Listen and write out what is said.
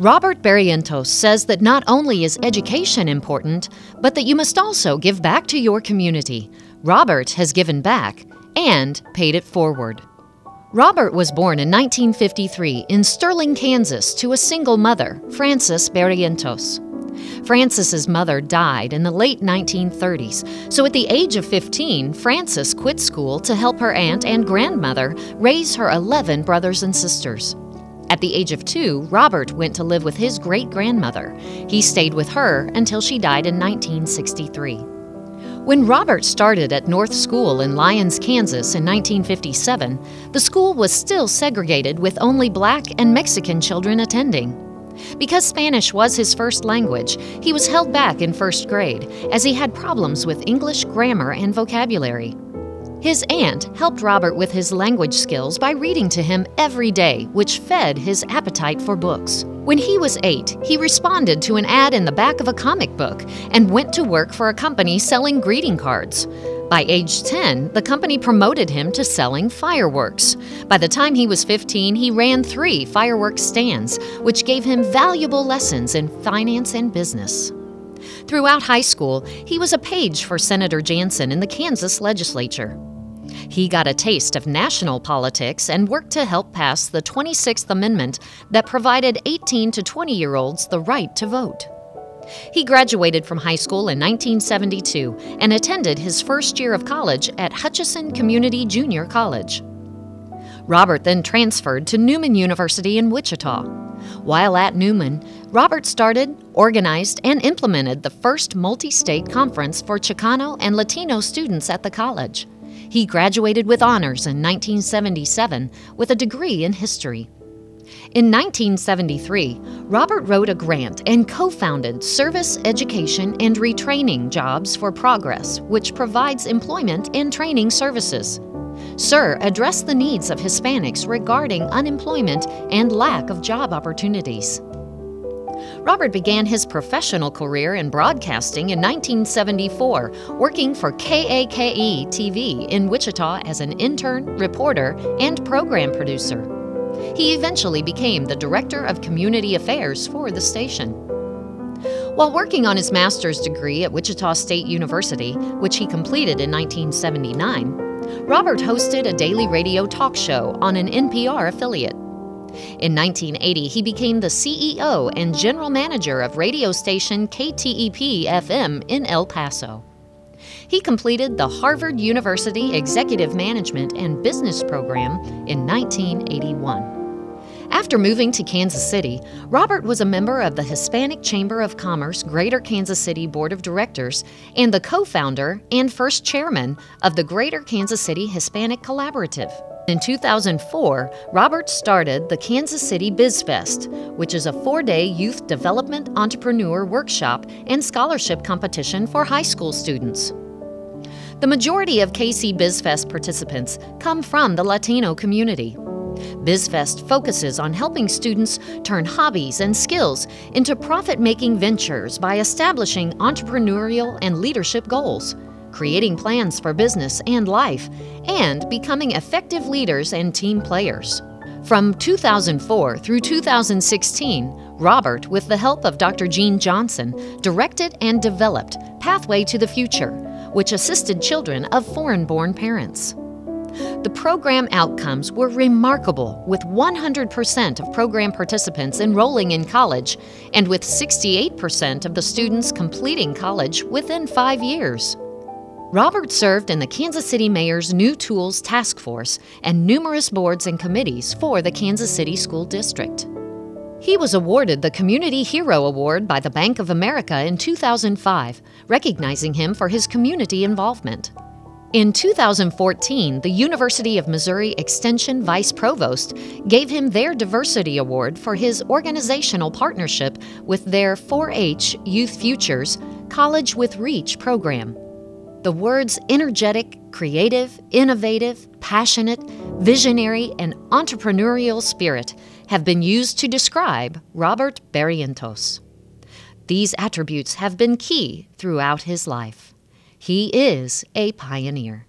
Robert Barrientos says that not only is education important, but that you must also give back to your community. Robert has given back and paid it forward. Robert was born in 1953 in Sterling, Kansas, to a single mother, Frances Barrientos. Frances's mother died in the late 1930s, so at the age of 15, Frances quit school to help her aunt and grandmother raise her 11 brothers and sisters. At the age of two, Robert went to live with his great grandmother. He stayed with her until she died in 1963. When Robert started at North School in Lyons, Kansas in 1957, the school was still segregated with only black and Mexican children attending. Because Spanish was his first language, he was held back in first grade as he had problems with English grammar and vocabulary. His aunt helped Robert with his language skills by reading to him every day, which fed his appetite for books. When he was eight, he responded to an ad in the back of a comic book and went to work for a company selling greeting cards. By age 10, the company promoted him to selling fireworks. By the time he was 15, he ran three fireworks stands, which gave him valuable lessons in finance and business. Throughout high school, he was a page for Senator Jansen in the Kansas legislature. He got a taste of national politics and worked to help pass the 26th Amendment that provided 18 to 20 year olds the right to vote. He graduated from high school in 1972 and attended his first year of college at Hutchinson Community Junior College. Robert then transferred to Newman University in Wichita. While at Newman, Robert started, organized, and implemented the first multi state conference for Chicano and Latino students at the college. He graduated with honors in 1977 with a degree in history. In 1973, Robert wrote a grant and co founded Service Education and Retraining Jobs for Progress, which provides employment and training services. SER addressed the needs of Hispanics regarding unemployment and lack of job opportunities. Robert began his professional career in broadcasting in 1974, working for KAKE TV in Wichita as an intern, reporter, and program producer. He eventually became the Director of Community Affairs for the station. While working on his master's degree at Wichita State University, which he completed in 1979, Robert hosted a daily radio talk show on an NPR affiliate. In 1980, he became the CEO and general manager of radio station KTEP FM in El Paso. He completed the Harvard University Executive Management and Business Program in 1981. After moving to Kansas City, Robert was a member of the Hispanic Chamber of Commerce Greater Kansas City Board of Directors and the co founder and first chairman of the Greater Kansas City Hispanic Collaborative. In 2004, Robert started the Kansas City BizFest, which is a four day youth development entrepreneur workshop and scholarship competition for high school students. The majority of KC BizFest participants come from the Latino community. BizFest focuses on helping students turn hobbies and skills into profit making ventures by establishing entrepreneurial and leadership goals creating plans for business and life, and becoming effective leaders and team players. From 2004 through 2016, Robert, with the help of Dr. Gene Johnson, directed and developed Pathway to the Future, which assisted children of foreign born parents. The program outcomes were remarkable, with 100% of program participants enrolling in college and with 68% of the students completing college within five years. Robert served in the Kansas City Mayor's New Tools Task Force and numerous boards and committees for the Kansas City School District. He was awarded the Community Hero Award by the Bank of America in 2005, recognizing him for his community involvement. In 2014, the University of Missouri Extension Vice Provost gave him their Diversity Award for his organizational partnership with their 4 H Youth Futures College with Reach program. The words energetic, creative, innovative, passionate, visionary, and entrepreneurial spirit have been used to describe Robert Barrientos. These attributes have been key throughout his life. He is a pioneer.